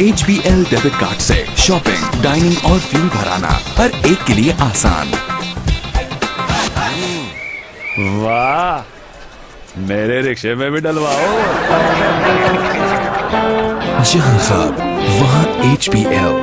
H B L debit card से shopping dining और fuel भराना हर एक के लिए आसान। वाह मेरे रिक्शे में भी डलवाओ। जहाँ खाब वहाँ एच बी एल